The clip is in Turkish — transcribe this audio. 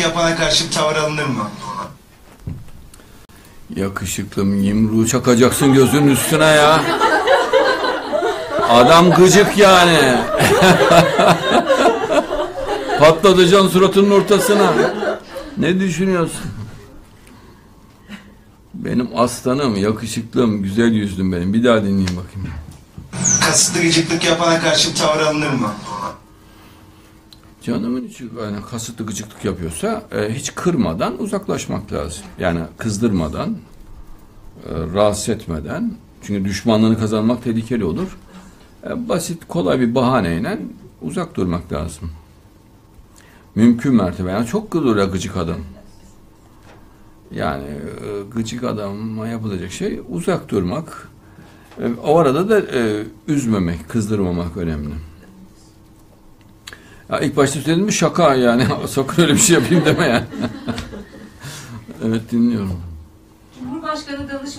gıcıklık yapana karşı tavır alınır mı? Yakışıklım yumruğu çakacaksın gözünün üstüne ya. Adam gıcık yani. Patlatacaksın suratının ortasına. Ne düşünüyorsun? Benim aslanım, yakışıklım, güzel yüzlüm benim. Bir daha dinleyin bakayım. Kasıtlı gıcıklık yapana karşı tavır alınır mı? Canımın içi yani kasıtlı gıcıklık yapıyorsa e, hiç kırmadan uzaklaşmak lazım. Yani kızdırmadan, e, rahatsız etmeden. Çünkü düşmanlığını kazanmak tehlikeli olur. E, basit, kolay bir bahaneyle uzak durmak lazım. Mümkün mertebe. Yani çok kızıyor ya gıcık adam. Yani e, gıcık adama yapılacak şey uzak durmak. E, o arada da e, üzmemek, kızdırmamak önemli. Ya ilk başta söyledim mi şaka yani. Sakın öyle bir şey yapayım deme yani. evet dinliyorum. Cumhurbaşkanı danışmanı